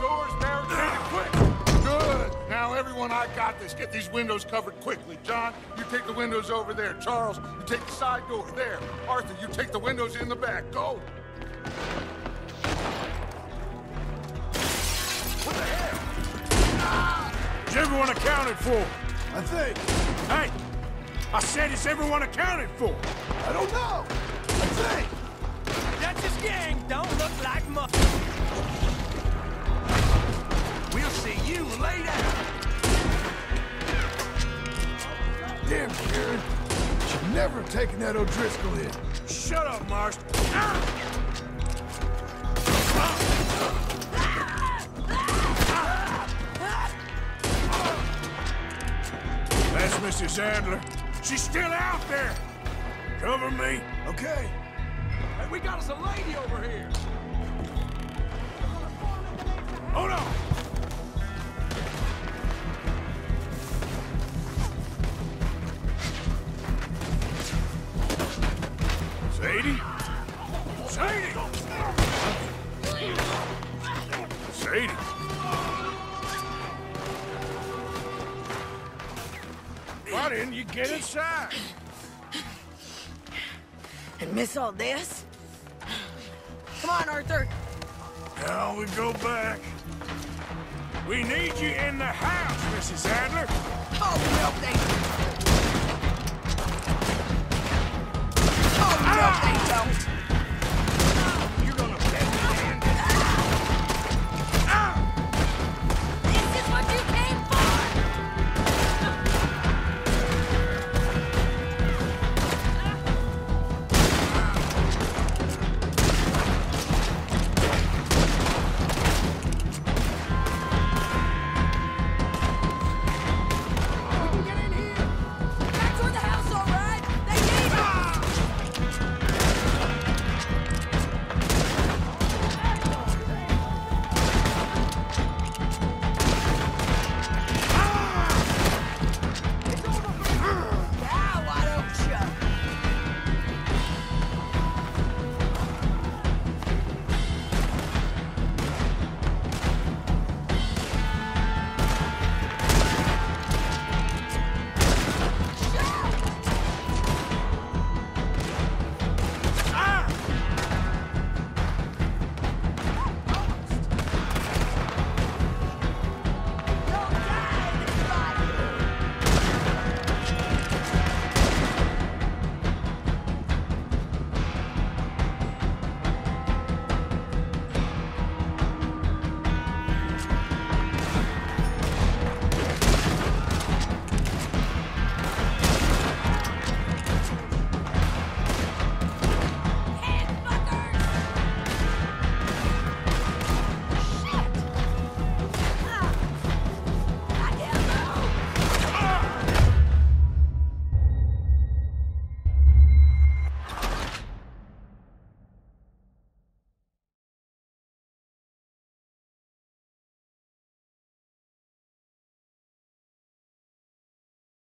doors barricaded quick. Good. Now, everyone, I got this. Get these windows covered quickly. John, you take the windows over there. Charles, you take the side door there. Arthur, you take the windows in the back. Go. What the hell? Ah! Is everyone accounted for? I think. Hey, I said is everyone accounted for? I don't know. I think. That's his gang. Don't look like muffins. You later. Damn, Kieran. Should never have taken that O'Driscoll in. Shut up, Marsh. That's Mrs. Adler. She's still out there. Cover me. Okay. Hey, we got us a lady over here. Hold on. Sadie? Sadie! Sadie! Why didn't you get inside? And miss all this? Come on, Arthur. Now we go back. We need you in the house, Mrs. Adler. Oh, no, they... Oh, they don't.